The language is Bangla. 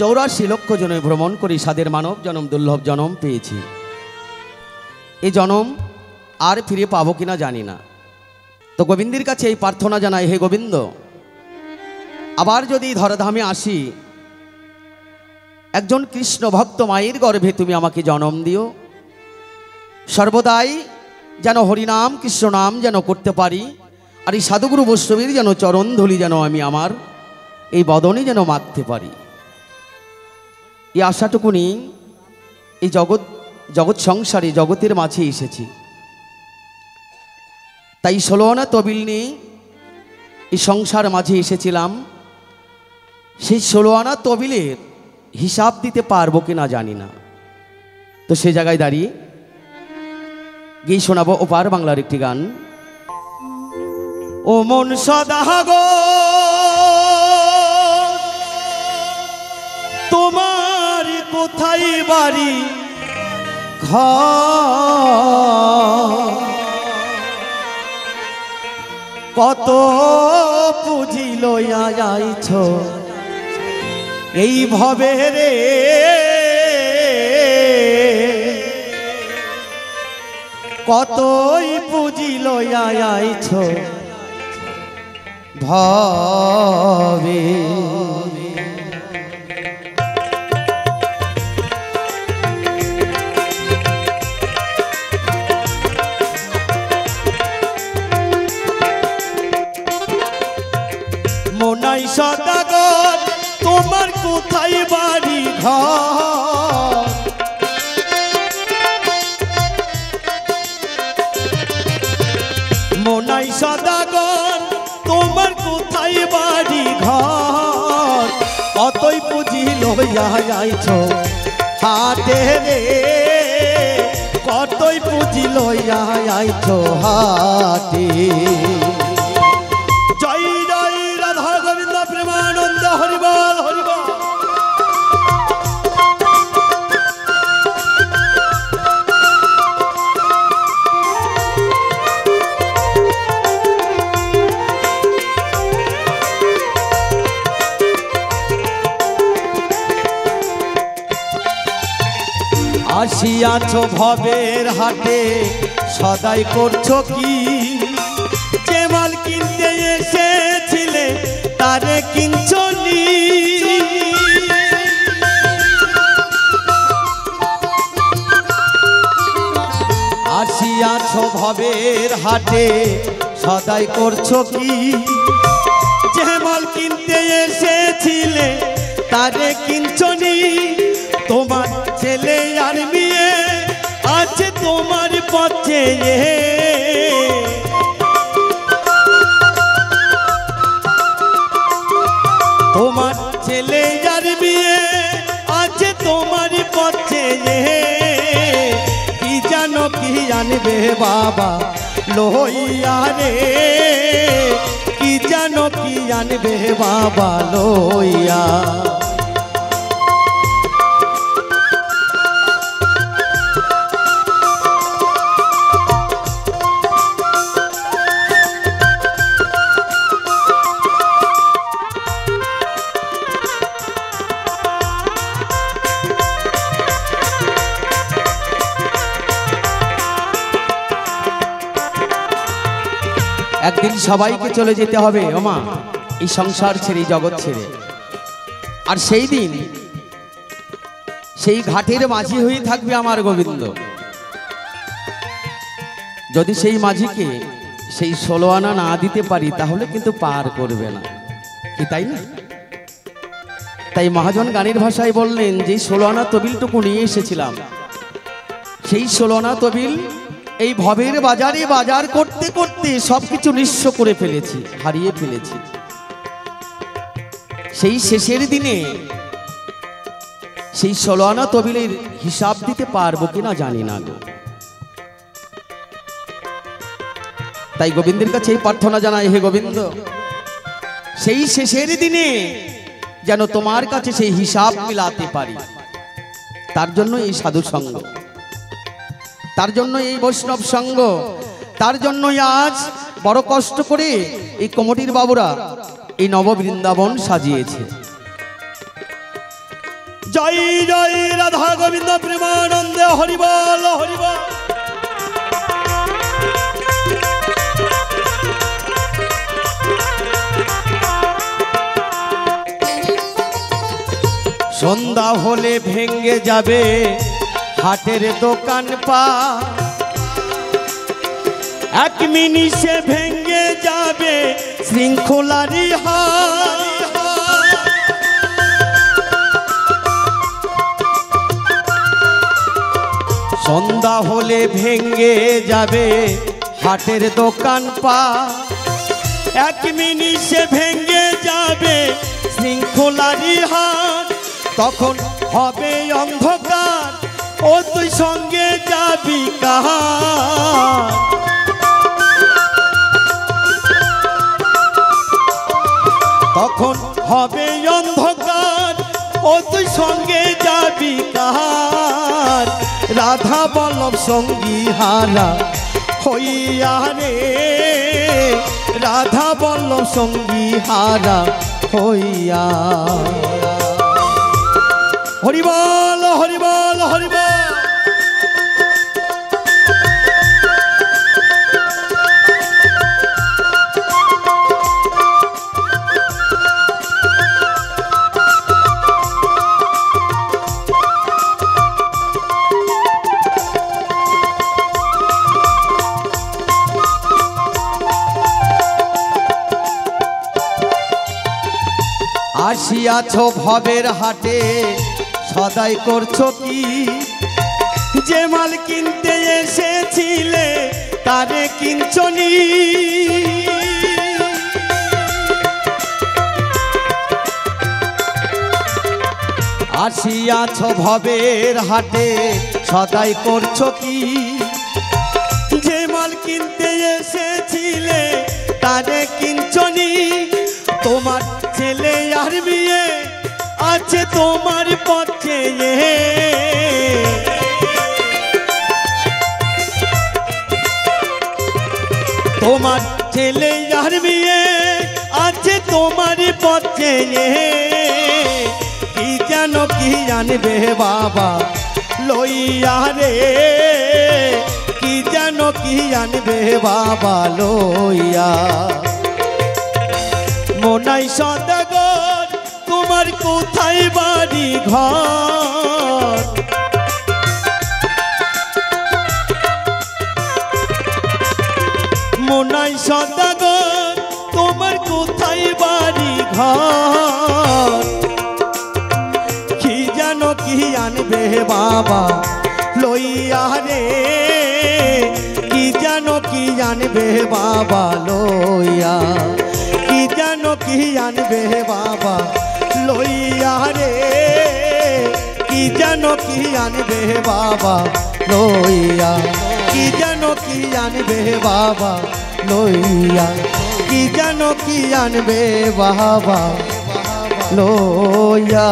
চৌরাশি লক্ষ জনে ভ্রমণ করি সাদের মানব জনম, দুর্লভ জনম পেয়েছি। এ জনম আর ফিরে পাবো কিনা জানি না। তো গোবিন্দের কাছে এই প্রার্থনা জানাই, হে গোবিন্দ, আবার যদি ধরাধামে আসি, একজন কৃষ্ণ ভক্ত মায়ের গর্ভে তুমি আমাকে জন্ম দিও। সর্বদাই যেন হরিনাম, কৃষ্ণ নাম যেন করতে পারি, আর এই সাধুগুরু বৈষ্ণবীর যেন চরণ ধুলি যেন আমি আমার, এই বদনে যেন মাখতে পারি। এই আশাটুকুনি এই জগৎ জগৎ সংসারে, জগতের মাঝে এসেছি। তাই ষোলো আনা তবিল নিয়ে এই সংসার মাঝে এসেছিলাম। সেই ষোলো আনা তবিলের হিসাব দিতে পারব কি না জানি না। তো সে জায়গায় দাঁড়িয়ে গিয়ে শোনাবো ওপার বাংলার একটি গান। ও মন সদাগ তোমার কোথায় বাড়ি? ঘর। কত পুঁজি লইয়া যাইছ এই ভবে রে। কতই পুঁজি লইয়া আইছ ভবে। কোথায় বাড়ি ঘর? মনাই সদাগর, তোমার কোথায় বাড়ি ঘর? কতই পুঁজি হাটে রে, কতই পুঁজি হাটে আসিয়াছ ভবের হাটে, সদাই করছ কি? যে মাল কিনতে এসেছিলে, তারে কিনছনি আসিয়াছ ভবের হাটে, সদাই করছ কি? যে মাল কিনতে এসেছিলে, তারে কিনছনি তোমার তোমার ছেলে আর মেয়ে আছে, তোমার পথে কি জানো, কি জানবে বাবা লোহিয়া রে? কি জানো, কি জানবে বাবা লোইয়া একদিন সবাইকে চলে যেতে হবে, ওমা। এই সংসার ছেড়ে, জগৎ ছেড়ে। আর সেই দিন, সেই ঘাটের মাঝি হয়ে থাকবে আমার গোবিন্দ। যদি সেই মাঝিকে সেই ষোলো আনা না দিতে পারি, তাহলে কিন্তু পার করবে না। কি তাই না? তাই মহাজন গানের ভাষায় বললেন, যে ষোলো আনা তবিলটুকু নিয়ে এসেছিলাম, সেই ষোলো আনা তবিল এই ভবের বাজারে বাজার করতে করতে সবকিছু নিঃস্ব করে ফেলেছি, হারিয়ে ফেলেছি। সেই শেষের দিনে সেই ষোলো আনা তবিলের হিসাব দিতে পারব কিনা জানি না গো। তাই গোবিন্দের কাছে এই প্রার্থনা জানাই, হে গোবিন্দ, সেই শেষের দিনে যেন তোমার কাছে সেই হিসাব মিলাতে পারি। তার জন্য এই সাধু সঙ্গ তার জন্য এই বৈষ্ণব সঙ্গ তার জন্যই আজ বড় কষ্ট করে এই কমিটির বাবুরা এই নব বৃন্দাবন সাজিয়েছে। জয় জয়, রাধা গোবিন্দ, প্রেমানন্দে হরিবল হরিবল। সন্ধ্যা হলে ভেঙ্গে যাবে হাটের দোকান পা। এক মিনিটে ভেঙ্গে যাবে শৃঙ্খলারি সন্ধ্যা হলে ভেঙ্গে যাবে হাটের দোকান পা। এক মিনিটে ভেঙ্গে যাবে শৃঙ্খলারি হার তখন হবে অন্ধকার। ও তুই সঙ্গে যাবি কাহার তখন হবে অন্ধকার ও তুই সঙ্গে যাবি কাহার রাধা বল্লভ সঙ্গী হারা হইয়া রে, রাধা বল্লভ সঙ্গী হারা হইয়া। হরিবল হরিবল। আসিয়াছ ভবের হাটে, সদাই করছ কি? যে মাল কিনতে এসেছিলে, তারে কিনছনি আসিয়াছ ভবের হাটে, সদাই করছ কি? যে মাল কিনতে এসেছিলে, তারে কিনছনি তোমার আর বিয়ে আছে তোমার পক্ষে তোমার ছেলে আর বিয়ে আছে তোমার পক্ষে কি যেন কি জানবে বাবা লইয়া রে। কি যেন কি জানবে বাবা লইয়া। মনাই সদাগর তোমার কোথায় বাড়ি ঘর? মনাই সদাগর, তোমার কোথায় বাড়ি ঘর? কি যেন কি আনবে বাবা লইয়া রে? কি যেন কি আনবে বাবা লইয়া? কি যেন কি আনবে বাবা লইয়া রে, কি যেন কি আনবে বাবা, লইয়া। কি যেন কি আনবে বাবা, লইয়া। কি যেন কি আনবে বাবা, লইয়া।